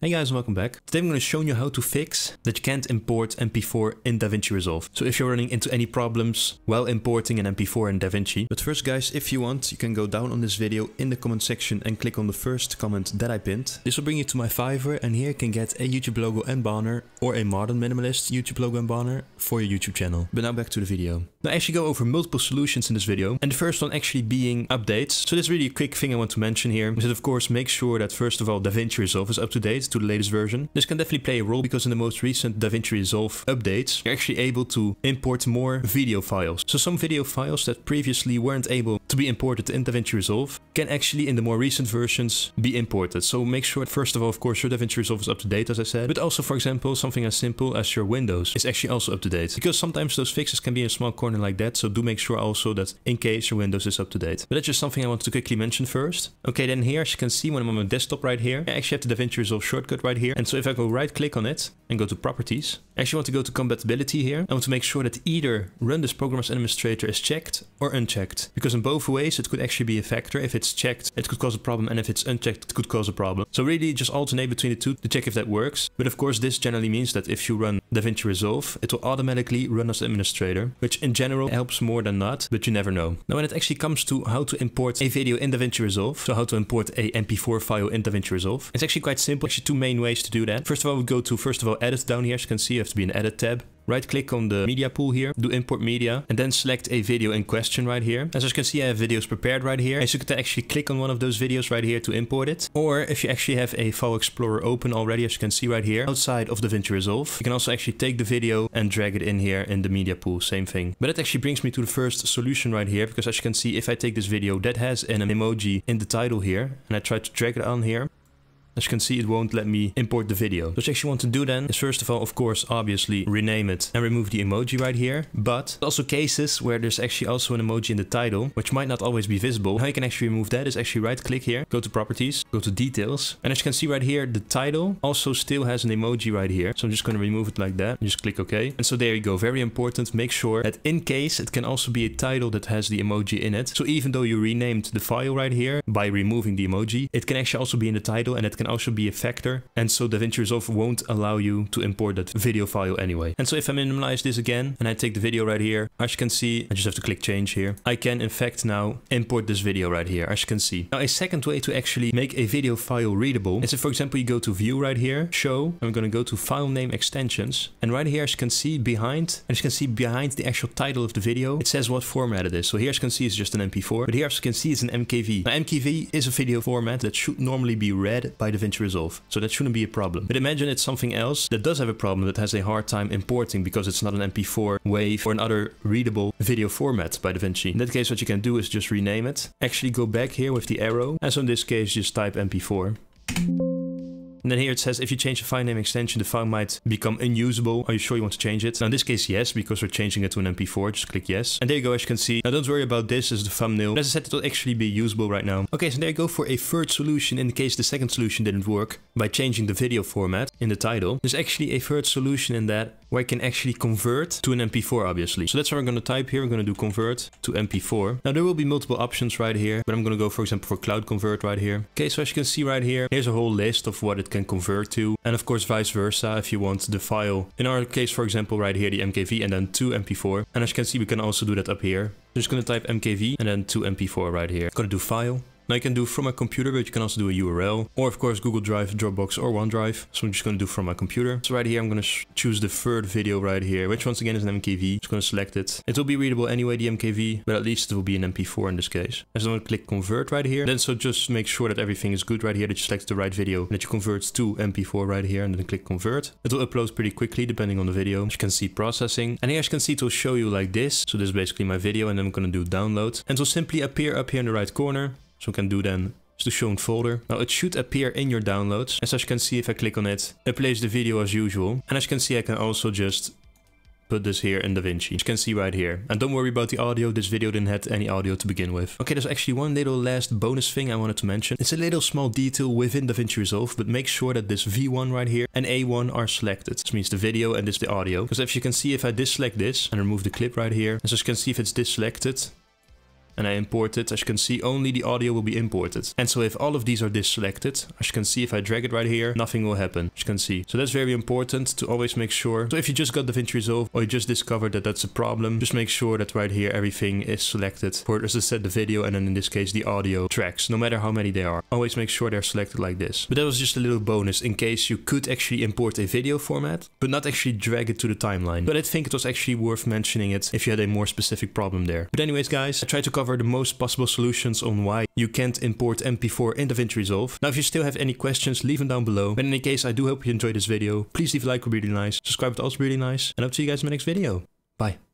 Hey guys welcome back. Today I'm going to show you how to fix that you can't import MP4 in DaVinci Resolve. So if you're running into any problems while importing an MP4 in DaVinci. But first guys, if you want, you can go down on this video in the comment section and click on the first comment that I pinned. This will bring you to my Fiverr and here you can get a YouTube logo and banner or a modern minimalist YouTube logo and banner for your YouTube channel. But now back to the video. Now I actually go over multiple solutions in this video and the first one actually being updates. So this really a quick thing I want to mention here is that of course make sure that first of all DaVinci Resolve is up to date to the latest version. This can definitely play a role because in the most recent DaVinci Resolve updates, you're actually able to import more video files. So some video files that previously weren't able to be imported in DaVinci Resolve can actually in the more recent versions be imported. So make sure first of all, of course, your DaVinci Resolve is up to date, as I said, but also, for example, something as simple as your Windows is actually also up to date because sometimes those fixes can be in a small corner like that. So do make sure also that in case your Windows is up to date. But that's just something I want to quickly mention first. Okay, then here, as you can see when I'm on my desktop right here, I actually have the DaVinci Resolve shortcut right here. And so if I go right click on it and go to properties, I actually want to go to compatibility here. I want to make sure that either run this program as administrator is checked or unchecked. Because in both ways, it could actually be a factor. If it's checked, it could cause a problem. And if it's unchecked, it could cause a problem. So really just alternate between the two to check if that works. But of course, this generally means that if you run DaVinci Resolve, it will automatically run as administrator, which in general helps more than not, but you never know. Now, when it actually comes to how to import a video in DaVinci Resolve, so how to import a MP4 file in DaVinci Resolve, it's actually quite simple. Actually, two main ways to do that. First of all, we go to, first of all, edit down here. As you can see, you have to be an edit tab. Right click on the media pool here, do import media, and then select a video in question right here. As you can see, I have videos prepared right here. As you can actually click on one of those videos right here to import it. Or if you actually have a file explorer open already, as you can see right here, outside of DaVinci Resolve, you can also actually take the video and drag it in here in the media pool, same thing. But that actually brings me to the first solution right here, because as you can see, if I take this video that has an emoji in the title here, and I try to drag it on here, as you can see, it won't let me import the video. What you actually want to do then is first of all, of course, obviously rename it and remove the emoji right here. But also cases where there's actually also an emoji in the title, which might not always be visible. How you can actually remove that is actually right click here, go to properties, go to details. And as you can see right here, the title also still has an emoji right here. So I'm just going to remove it like that. Just click OK. And so there you go. Very important. Make sure that in case it can also be a title that has the emoji in it. So even though you renamed the file right here by removing the emoji, it can actually also be in the title and it can also be a factor. And so DaVinci Resolve won't allow you to import that video file anyway. And so if I minimize this again and I take the video right here, as you can see, I just have to click change here. I can in fact now import this video right here, as you can see. Now a second way to actually make a video file readable is if for example you go to view right here, show, I'm going to go to file name extensions. And right here as you can see behind, as you can see behind the actual title of the video, it says what format it is. So here as you can see it's just an MP4, but here as you can see it's an MKV. Now MKV is a video format that should normally be read by DaVinci Resolve. So that shouldn't be a problem. But imagine it's something else that does have a problem that has a hard time importing because it's not an MP4 WAV or another readable video format by DaVinci. In that case, what you can do is just rename it. Actually go back here with the arrow. And so in this case, just type MP4. And then here it says if you change the file name extension, the file might become unusable. Are you sure you want to change it? Now in this case, yes, because we're changing it to an MP4. Just click yes. And there you go, as you can see. Now don't worry about this as the thumbnail. As I said, it will actually be usable right now. Okay, so there you go for a third solution in case the second solution didn't work by changing the video format in the title. There's actually a third solution in that where I can actually convert to an MP4, obviously. So that's what I'm going to type here. I'm going to do convert to MP4. Now there will be multiple options right here, but I'm going to go, for example, for cloud convert right here. Okay, so as you can see right here, here's a whole list of what it can convert to. And of course, vice versa, if you want the file. In our case, for example, right here, the MKV and then to MP4. And as you can see, we can also do that up here. I'm just to type MKV and then to MP4 right here. To do file. Now you can do from a computer, but you can also do a URL or of course Google Drive, Dropbox or OneDrive. So I'm just going to do from my computer. So right here, I'm going to choose the third video right here, which once again is an MKV. Just going to select it. It will be readable anyway, the MKV, but at least it will be an MP4 in this case. And so I'm going to click convert right here. Then so just make sure that everything is good right here, that you select the right video, that you convert to MP4 right here, and then click convert. It will upload pretty quickly depending on the video. As you can see processing. And here as you can see, it will show you like this. So this is basically my video, and then I'm going to do download. And it will simply appear up here in the right corner. So we can do then is the shown folder. Now it should appear in your downloads. As you can see, if I click on it, it plays the video as usual. And as you can see, I can also just put this here in DaVinci. You can see right here. And don't worry about the audio, this video didn't have any audio to begin with. Okay, there's actually one little last bonus thing I wanted to mention. It's a little small detail within DaVinci Resolve, but make sure that this V1 right here and A1 are selected. This means the video and this the audio. Because as you can see, if I deselect this and remove the clip right here, as you can see if it's deselected, and I import it, as you can see, only the audio will be imported. And so if all of these are deselected, as you can see, if I drag it right here, nothing will happen, as you can see. So that's very important to always make sure. So if you just got DaVinci Resolve or you just discovered that that's a problem, just make sure that right here everything is selected for, as I said, the video and then in this case the audio tracks, no matter how many they are. Always make sure they're selected like this. But that was just a little bonus in case you could actually import a video format, but not actually drag it to the timeline. But I think it was actually worth mentioning it if you had a more specific problem there. But anyways guys, I tried to cover the most possible solutions on why you can't import MP4 in DaVinci Resolve. Now if you still have any questions, leave them down below. But in any case, I do hope you enjoyed this video. Please leave a like, would be really nice. Subscribe would also be really nice. And I'll see you guys in my next video. Bye.